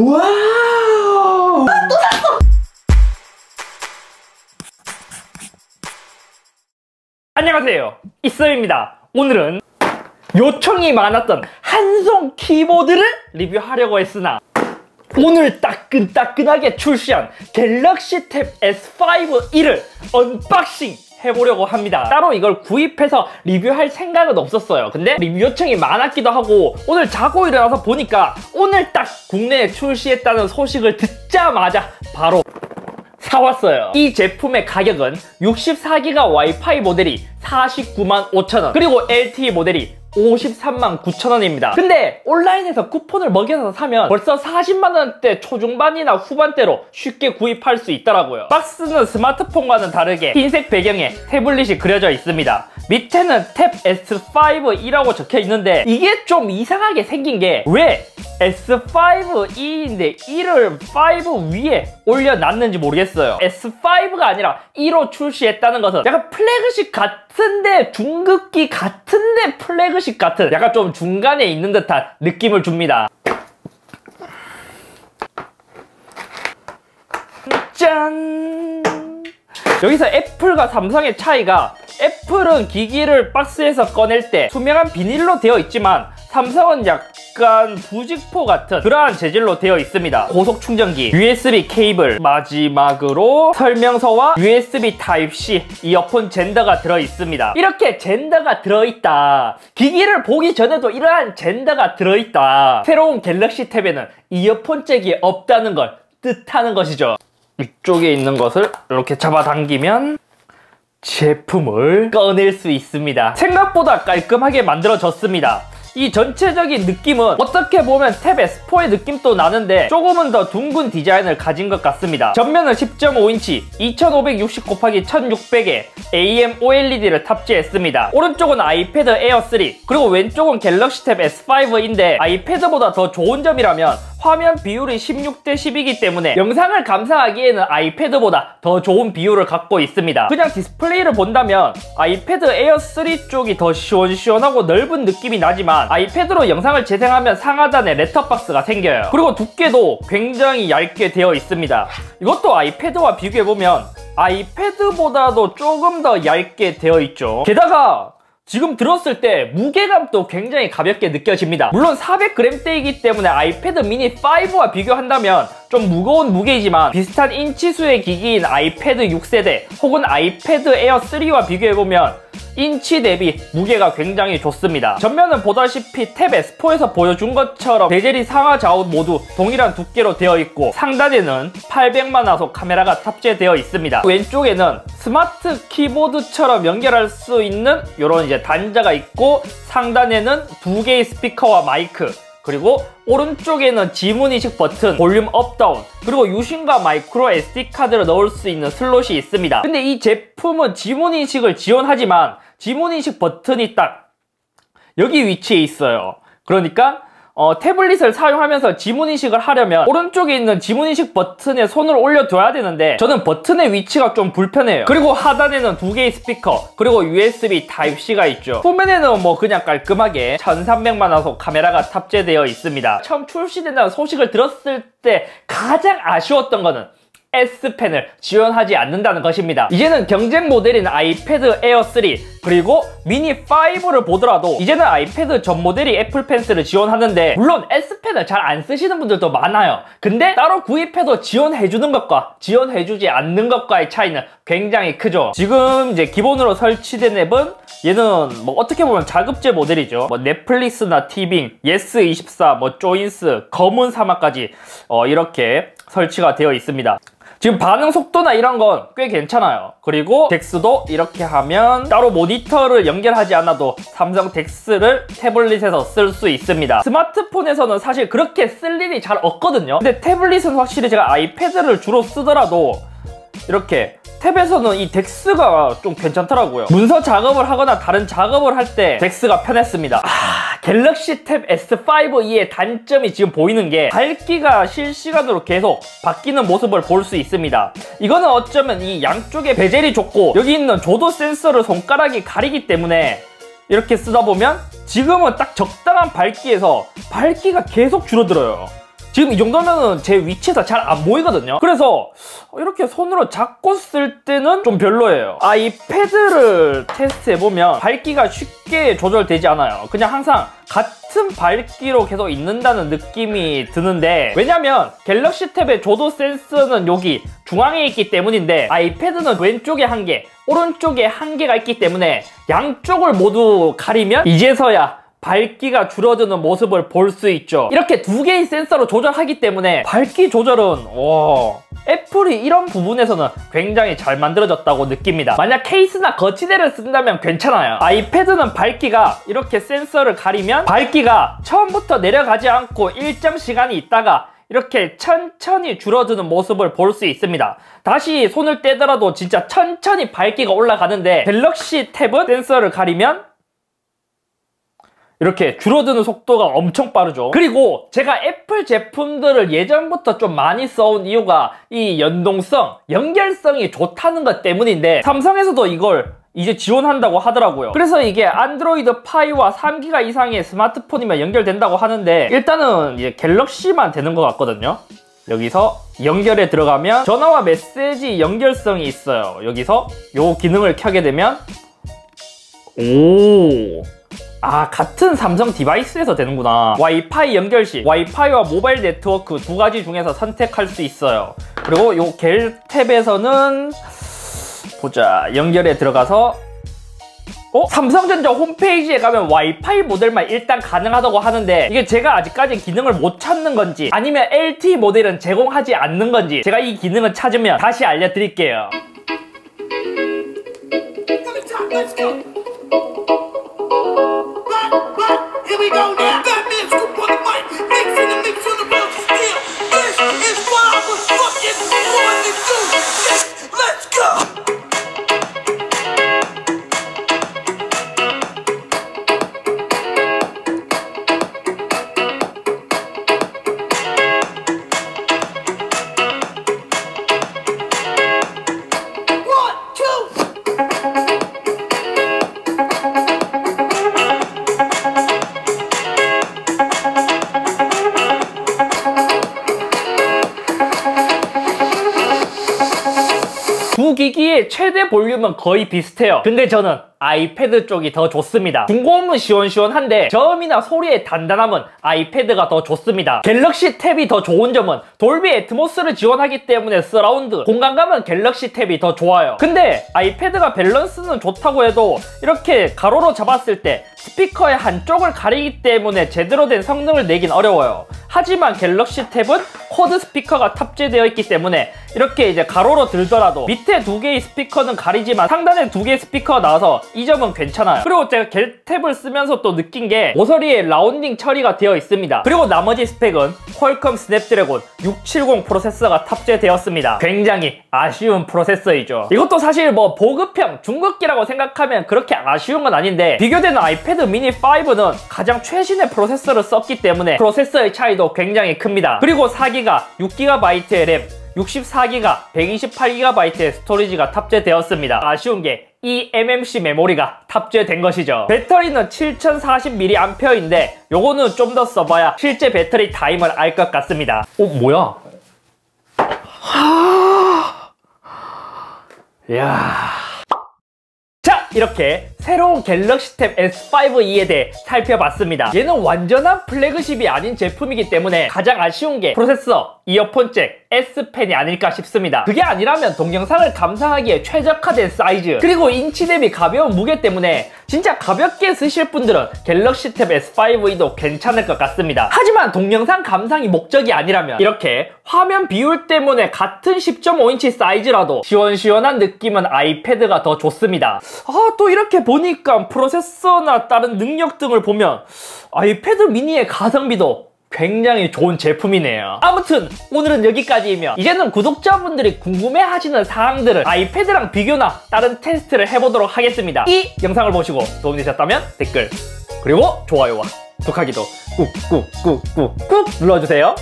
Wow! 안녕하세요. 잇섭입니다. 오늘은 요청이 많았던 한성 키보드를 리뷰하려고 했으나 오늘 따끈따끈하게 출시한 갤럭시 탭 S5e를 unboxing 해보려고 합니다. 따로 이걸 구입해서 리뷰할 생각은 없었어요. 근데 리뷰 요청이 많았기도 하고 오늘 자고 일어나서 보니까 오늘 딱 국내에 출시했다는 소식을 듣자마자 바로 사왔어요. 이 제품의 가격은 64기가 와이파이 모델이 49만 5천원 그리고 LTE 모델이 53만 9천원입니다. 근데 온라인에서 쿠폰을 먹여서 사면 벌써 40만원대 초중반이나 후반대로 쉽게 구입할 수 있더라고요. 박스는 스마트폰과는 다르게 흰색 배경에 태블릿이 그려져 있습니다. 밑에는 탭 S5E라고 적혀 있는데 이게 좀 이상하게 생긴 게 왜 S5E인데 E를 5 위에 올려놨는지 모르겠어요. S5가 아니라 E로 출시했다는 것은 약간 플래그십 같은데 중급기 같은데 플래그십 같은 약간 좀 중간에 있는 듯한 느낌을 줍니다. 짠! 여기서 애플과 삼성의 차이가 애플은 기기를 박스에서 꺼낼 때 투명한 비닐로 되어 있지만 삼성은 약간 부직포 같은 그러한 재질로 되어 있습니다. 고속 충전기, USB 케이블, 마지막으로 설명서와 USB Type-C 이어폰 젠더가 들어 있습니다. 이렇게 젠더가 들어있다. 기기를 보기 전에도 이러한 젠더가 들어있다. 새로운 갤럭시 탭에는 이어폰 잭이 없다는 걸 뜻하는 것이죠. 이쪽에 있는 것을 이렇게 잡아당기면 제품을 꺼낼 수 있습니다. 생각보다 깔끔하게 만들어졌습니다. 이 전체적인 느낌은 어떻게 보면 탭 S4의 느낌도 나는데 조금은 더 둥근 디자인을 가진 것 같습니다. 전면은 10.5인치 2560 곱하기 1600의 AMOLED를 탑재했습니다. 오른쪽은 아이패드 에어 3 그리고 왼쪽은 갤럭시 탭 S5e인데 아이패드보다 더 좋은 점이라면 화면 비율이 16대 10이기 때문에 영상을 감상하기에는 아이패드보다 더 좋은 비율을 갖고 있습니다. 그냥 디스플레이를 본다면 아이패드 에어 3 쪽이 더 시원시원하고 넓은 느낌이 나지만 아이패드로 영상을 재생하면 상하단에 letterbox가 생겨요. 그리고 두께도 굉장히 얇게 되어 있습니다. 이것도 아이패드와 비교해보면 아이패드보다도 조금 더 얇게 되어 있죠. 게다가 지금 들었을 때 무게감도 굉장히 가볍게 느껴집니다. 물론 400g대이기 때문에 아이패드 미니 5와 비교한다면 좀 무거운 무게이지만 비슷한 인치수의 기기인 아이패드 6세대 혹은 아이패드 에어 3와 비교해보면 인치 대비 무게가 굉장히 좋습니다. 전면은 보다시피 탭 S4에서 보여준 것처럼 베젤이 상하 좌우 모두 동일한 두께로 되어 있고 상단에는 800만 화소 카메라가 탑재되어 있습니다. 왼쪽에는 스마트 키보드처럼 연결할 수 있는 이런 이제 단자가 있고 상단에는 두 개의 스피커와 마이크 그리고 오른쪽에는 지문인식 버튼, 볼륨 업다운, 그리고 유심과 마이크로 SD카드를 넣을 수 있는 슬롯이 있습니다. 근데 이 제품은 지문인식을 지원하지만 지문인식 버튼이 딱 여기 위치에 있어요. 그러니까 어, 태블릿을 사용하면서 지문인식을 하려면 오른쪽에 있는 지문인식 버튼에 손을 올려둬야 되는데 저는 버튼의 위치가 좀 불편해요. 그리고 하단에는 두 개의 스피커 그리고 USB Type-C가 있죠. 후면에는 뭐 그냥 깔끔하게 1300만 화소 카메라가 탑재되어 있습니다. 처음 출시된다는 소식을 들었을 때 가장 아쉬웠던 거는 S펜을 지원하지 않는다는 것입니다. 이제는 경쟁 모델인 아이패드 에어 3 그리고 미니 5를 보더라도 이제는 아이패드 전 모델이 애플 펜슬을 지원하는데 물론 S펜을 잘 안 쓰시는 분들도 많아요. 근데 따로 구입해도 지원해주는 것과 지원해주지 않는 것과의 차이는 굉장히 크죠. 지금 이제 기본으로 설치된 앱은 얘는 뭐 어떻게 보면 자급제 모델이죠. 뭐 넷플릭스나 티빙, 예스24, 뭐 조인스, 검은 사막까지 어 이렇게 설치가 되어 있습니다. 지금 반응 속도나 이런 건 꽤 괜찮아요. 그리고 덱스도 이렇게 하면 따로 모니터를 연결하지 않아도 삼성 덱스를 태블릿에서 쓸 수 있습니다. 스마트폰에서는 사실 그렇게 쓸 일이 잘 없거든요. 근데 태블릿은 확실히 제가 아이패드를 주로 쓰더라도 이렇게 탭에서는 이 덱스가 좀 괜찮더라고요. 문서 작업을 하거나 다른 작업을 할 때 덱스가 편했습니다. 아, 갤럭시 탭 S5E의 단점이 지금 보이는 게 밝기가 실시간으로 계속 바뀌는 모습을 볼 수 있습니다. 이거는 어쩌면 이 양쪽에 베젤이 좁고 여기 있는 조도 센서를 손가락이 가리기 때문에 이렇게 쓰다 보면 지금은 딱 적당한 밝기에서 밝기가 계속 줄어들어요. 지금 이 정도면은 제 위치에서 잘 안 보이거든요. 그래서 이렇게 손으로 잡고 쓸 때는 좀 별로예요. 아 이 패드를 테스트해보면 밝기가 쉽게 조절되지 않아요. 그냥 항상 같은 밝기로 계속 있는다는 느낌이 드는데 왜냐면 갤럭시 탭의 조도 센서는 여기 중앙에 있기 때문인데 아이패드는 왼쪽에 한 개, 오른쪽에 한 개가 있기 때문에 양쪽을 모두 가리면 이제서야 밝기가 줄어드는 모습을 볼 수 있죠. 이렇게 두 개의 센서로 조절하기 때문에 밝기 조절은 와 애플이 이런 부분에서는 굉장히 잘 만들어졌다고 느낍니다. 만약 케이스나 거치대를 쓴다면 괜찮아요. 아이패드는 밝기가 이렇게 센서를 가리면 밝기가 처음부터 내려가지 않고 일정 시간이 있다가 이렇게 천천히 줄어드는 모습을 볼 수 있습니다. 다시 손을 떼더라도 진짜 천천히 밝기가 올라가는데 갤럭시 탭은 센서를 가리면 이렇게 줄어드는 속도가 엄청 빠르죠. 그리고 제가 애플 제품들을 예전부터 좀 많이 써온 이유가 이 연동성, 연결성이 좋다는 것 때문인데 삼성에서도 이걸 이제 지원한다고 하더라고요. 그래서 이게 안드로이드 파이와 3기가 이상의 스마트폰이면 연결된다고 하는데 일단은 이제 갤럭시만 되는 것 같거든요. 여기서 연결에 들어가면 전화와 메시지 연결성이 있어요. 여기서 요 기능을 켜게 되면 오 아, 같은 삼성 디바이스에서 되는구나. 와이파이 연결 시 와이파이와 모바일 네트워크 두 가지 중에서 선택할 수 있어요. 그리고 요 갤탭에서는 보자. 연결에 들어가서 어? 삼성전자 홈페이지에 가면 와이파이 모델만 일단 가능하다고 하는데 이게 제가 아직까지 기능을 못 찾는 건지 아니면 LTE 모델은 제공하지 않는 건지 제가 이 기능을 찾으면 다시 알려드릴게요. 최대 볼륨은 거의 비슷해요. 근데 저는 아이패드 쪽이 더 좋습니다. 중고음은 시원시원한데 저음이나 소리의 단단함은 아이패드가 더 좋습니다. 갤럭시 탭이 더 좋은 점은 돌비 애트모스를 지원하기 때문에 서라운드, 공간감은 갤럭시 탭이 더 좋아요. 근데 아이패드가 밸런스는 좋다고 해도 이렇게 가로로 잡았을 때 스피커의 한쪽을 가리기 때문에 제대로 된 성능을 내긴 어려워요. 하지만 갤럭시 탭은 쿼드 스피커가 탑재되어 있기 때문에 이렇게 이제 가로로 들더라도 밑에 두 개의 스피커는 가리지만 상단에 두 개의 스피커가 나와서 이 점은 괜찮아요. 그리고 제가 갤탭을 쓰면서 또 느낀 게 모서리에 라운딩 처리가 되어 있습니다. 그리고 나머지 스펙은 퀄컴 스냅드래곤 670 프로세서가 탑재되었습니다. 굉장히 아쉬운 프로세서이죠. 이것도 사실 뭐 보급형 중급기라고 생각하면 그렇게 아쉬운 건 아닌데 비교되는 아이패드 미니 5는 가장 최신의 프로세서를 썼기 때문에 프로세서의 차이도 굉장히 큽니다. 그리고 4기가 6GB의 램 64기가 128GB의 스토리지가 탑재되었습니다. 아쉬운 게 eMMC 메모리가 탑재된 것이죠. 배터리는 7040mAh인데 요거는 좀 더 써봐야 실제 배터리 타임을 알 것 같습니다. 어 뭐야? 이야. 자 이렇게 새로운 갤럭시 탭 S5e에 대해 살펴봤습니다. 얘는 완전한 플래그십이 아닌 제품이기 때문에 가장 아쉬운 게 프로세서, 이어폰 잭, S펜이 아닐까 싶습니다. 그게 아니라면 동영상을 감상하기에 최적화된 사이즈 그리고 인치 대비 가벼운 무게 때문에 진짜 가볍게 쓰실 분들은 갤럭시 탭 S5e도 괜찮을 것 같습니다. 하지만 동영상 감상이 목적이 아니라면 이렇게 화면 비율 때문에 같은 10.5인치 사이즈라도 시원시원한 느낌은 아이패드가 더 좋습니다. 아또 이렇게 보니까 프로세서나 다른 능력 등을 보면 아이패드 미니의 가성비도 굉장히 좋은 제품이네요. 아무튼 오늘은 여기까지이며 이제는 구독자분들이 궁금해하시는 사항들을 아이패드랑 비교나 다른 테스트를 해보도록 하겠습니다. 이 영상을 보시고 도움되셨다면 댓글 그리고 좋아요와 구독하기도 꾹꾹꾹꾹꾹 눌러주세요.